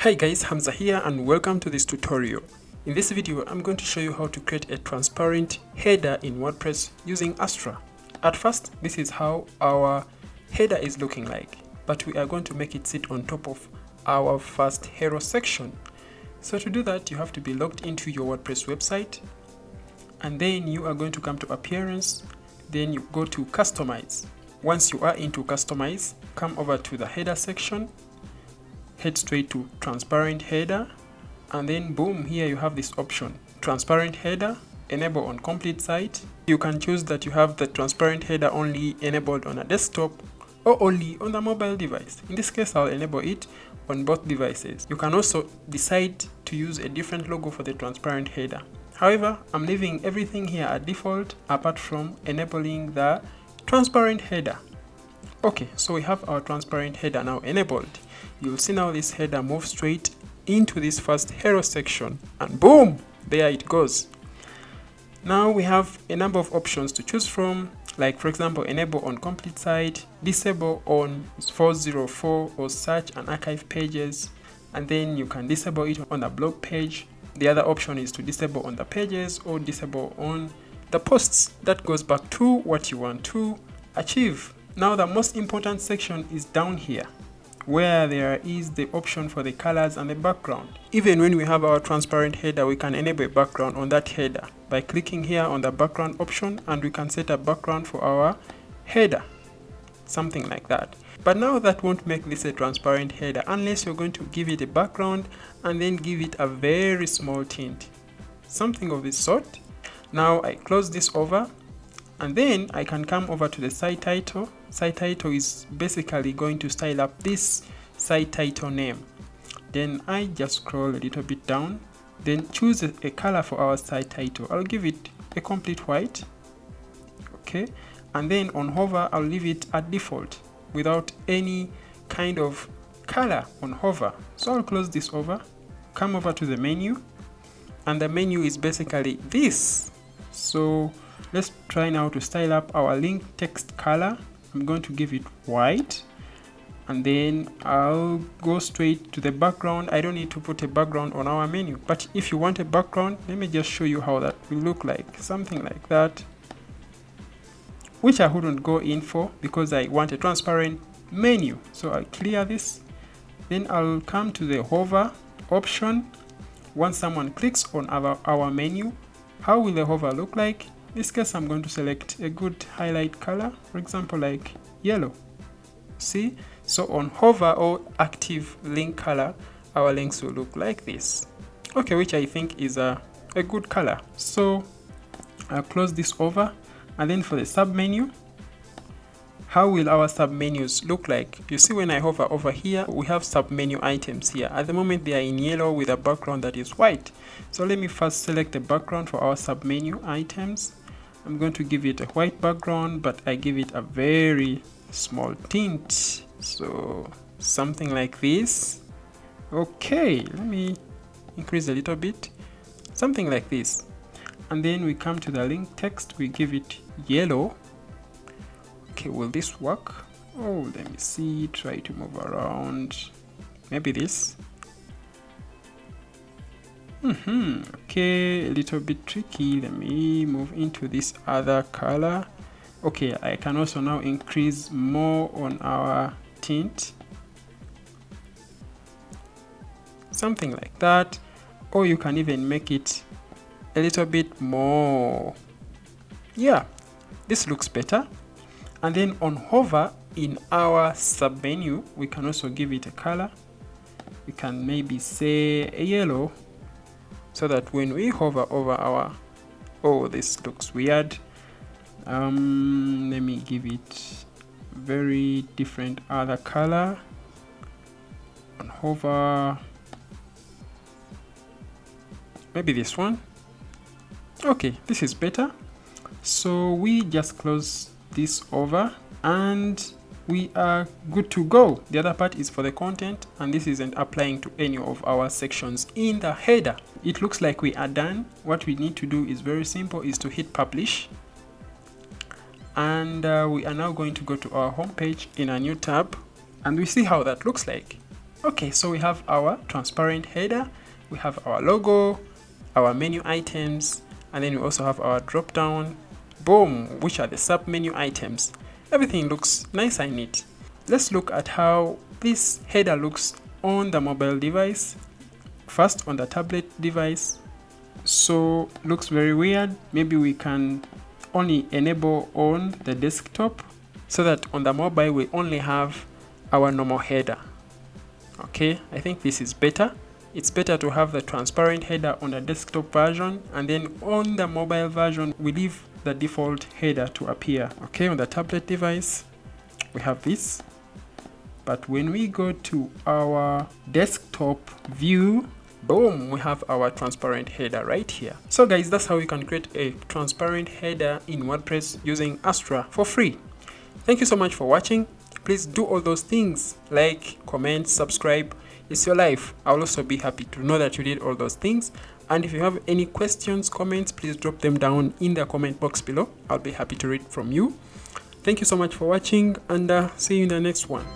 Hi guys, Hamza here and welcome to this tutorial. In this video, I'm going to show you how to create a transparent header in WordPress using Astra. At first, this is how our header is looking like, but we are going to make it sit on top of our first hero section. So to do that, you have to be logged into your WordPress website and then you are going to come to appearance, then you go to customize. Once you are into customize, come over to the header section head straight to transparent header and then boom here you have this option. Transparent header enable on complete site. You can choose that you have the transparent header only enabled on a desktop or only on the mobile device. In this case i'll enable it on both devices. You can also decide to use a different logo for the transparent header. However i'm leaving everything here at default apart from enabling the transparent header. Okay so we have our transparent header now enabled you'll see now this header move straight into this first hero section and boom there it goes. Now we have a number of options to choose from like for example enable on complete site disable on 404 or search and archive pages and then you can disable it on a blog page. The other option is to disable on the pages or disable on the posts. That goes back to what you want to achieve. Now the most important section is down here where there is the option for the colors and the background. Even when we have our transparent header, we can enable a background on that header by clicking here on the background option and we can set a background for our header, something like that. But now that won't make this a transparent header unless you're going to give it a background and then give it a very small tint, something of this sort. Now I close this over and then I can come over to the site title site title is basically going to style up this site title name. Then I just scroll a little bit down then choose a, color for our site title I'll give it a complete white okay? And then on hover I'll leave it at default without any kind of color on hover. So I'll close this over come over to the menu and the menu is basically this. So let's try now to style up our link text color I'm going to give it white and then I'll go straight to the background. I don't need to put a background on our menu but if you want a background let me just show you how that will look like something like that which I wouldn't go in for because I want a transparent menu. So I'll clear this. Then I'll come to the hover option. Once someone clicks on our, our menu how will the hover look like this case I'm going to select a good highlight color for example like yellow. See? So on hover or active link color our links will look like this. Okay which I think is a, a good color. So I'll close this over. And then for the sub menu how will our sub menus look like? You see when I hover over here we have sub menu items here. At the moment they are in yellow with a background that is white. So let me first select the background for our sub menu items I'm going to give it a white background but I give it a very small tint. So something like this. Okay let me increase a little bit. Something like this. And then we come to the link text. We give it yellow. Okay will this work? Oh let me see. Try to move around. Maybe this Mm -hmm. Okay, a little bit tricky. Let me move into this other color. Okay, I can also now increase more on our tint. Something like that. Or you can even make it a little bit more. Yeah, this looks better. And then on hover in our sub menu, we can also give it a color. We can maybe say a yellow so that when we hover over our oh this looks weird um, let me give it very different other color. And hover maybe this one. Okay this is better. So we just close this over and we are good to go. The other part is for the content and this isn't applying to any of our sections in the header. It looks like we are done. What we need to do is very simple is to hit publish. And uh, we are now going to go to our home page in a new tab and we see how that looks like. Okay, so we have our transparent header, we have our logo, our menu items, and then we also have our drop down, boom, which are the sub menu items. Everything looks nice and neat. Let's look at how this header looks on the mobile device. First on the tablet device, so looks very weird. Maybe we can only enable on the desktop so that on the mobile we only have our normal header okay I think this is better it's better to have the transparent header on the desktop version and then on the mobile version we leave the default header to appear okay? On the tablet device we have this. But when we go to our desktop view boom we have our transparent header right here. So guys that's how you can create a transparent header in wordpress using astra for free. Thank you so much for watching. Please do all those things like comment subscribe it's your life. I'll also be happy to know that you did all those things. And if you have any questions comments please drop them down in the comment box below. I'll be happy to read from you. Thank you so much for watching and uh, see you in the next one